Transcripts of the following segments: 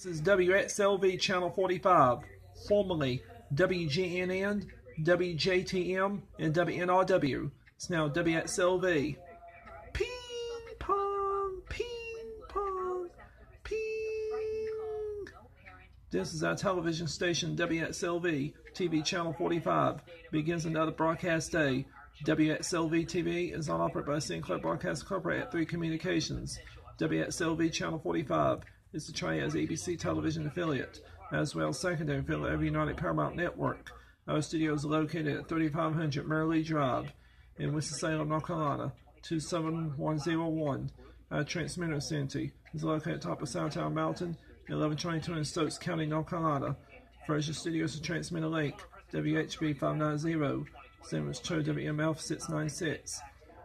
This is WXLV Channel 45, formerly WGNN, WJTM, and WNRW. It's now WXLV. Ping pong, ping pong, ping. This is our television station, WXLV, TV Channel 45. Begins another broadcast day. WXLV TV is on operated by Sinclair Broadcast Corporate at 3 Communications. WXLV Channel 45 is the Triad's ABC television affiliate, as well as secondary affiliate of United Paramount Network. Our studio is located at 3500 Myer Lee Drive in Winston-Salem, North Carolina, 27101. Our transmitter center is located at top of Sauratown Mountain, 1122 in Stokes County, North Carolina. Fraser Studios and Transmitter Link, WHB 590, Simmons Cho WMF 696.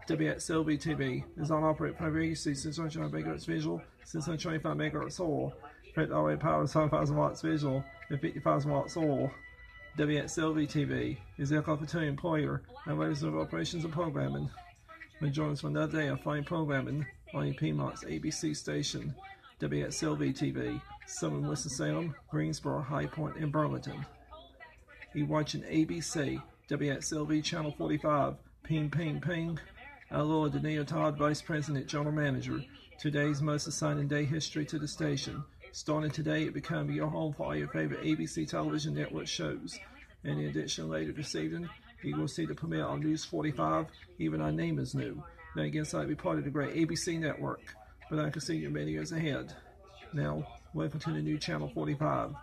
WXLV TV is on operate by frequency 625 megahertz visual, 625 megahertz solar, print already power 7,000 watts visual, and 50,000 watts solar. WXLV TV is the opportunity employer and ways of operations and programming. And join us for another day of fine programming on Piedmont's ABC station, WXLV TV, Southern Winston-Salem, Greensboro, High Point, and Burlington. You're watching ABC, WXLV Channel 45, ping, ping, ping. Our Lord, Daniel Todd, Vice President, General Manager. Today's most exciting day history to the station. Starting today, it becomes your home for all your favorite ABC television network shows. And in addition, later this evening, you will see the premiere on News 45. Even our name is new. Now, again, so I'll be part of the great ABC network. But I can see your many years ahead. Now, welcome to the new Channel 45.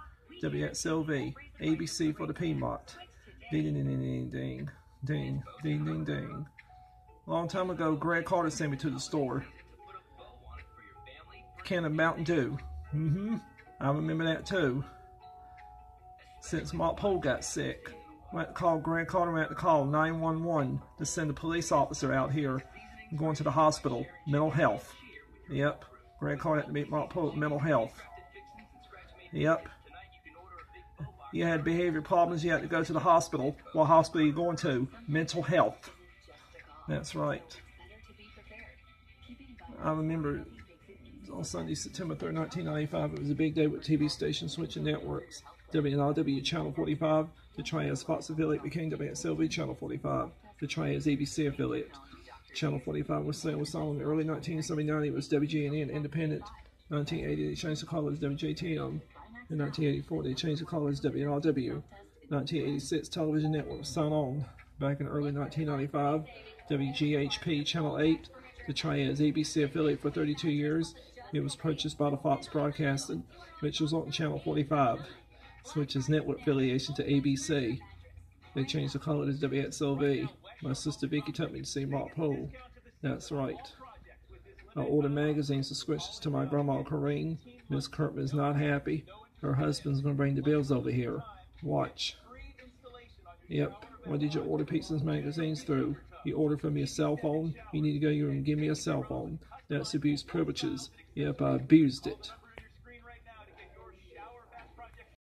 WXLV, ABC for the Piedmont. Ding, ding, ding, ding, ding, ding, ding, ding. ding. Long time ago, Greg Carter sent me to the store. Can of Mountain Dew. Mm-hmm. I remember that too. Since Mark Pohl got sick, went to call Greg Carter went to call 911 to send a police officer out here I'm going to the hospital. Mental health. Yep. Greg Carter had to meet Mark Pohl mental health. Yep. You had behavior problems, you had to go to the hospital. What hospital are you going to? Mental health. That's right. I remember on Sunday, September 3rd, 1995, it was a big day with TV stations switching networks. WNRW Channel 45, the Triad's Fox affiliate became WXLV Channel 45, the Triad's ABC affiliate. Channel 45 was sale was on early 1979. It was WGNN Independent. 1980, they changed the colors WJTM. In 1984, they changed the colors WNRW. 1986, Television Network was signed on. Back in early 1995, WGHP Channel 8, the Triad's ABC affiliate for 32 years. It was purchased by the Fox Broadcasting, which was on Channel 45, switches network affiliation to ABC. They changed the color to WXLV. My sister Vicky took me to see Mark Pohl. That's right. I ordered magazine subscriptions to my grandma Corrine. Miss Kirkman is not happy. Her husband's going to bring the bills over here. Watch. Yep. What did you order pizzas magazines through? You ordered me a cell phone? You need to go and give me a cell phone. That's abuse privileges. Yep, I abused it.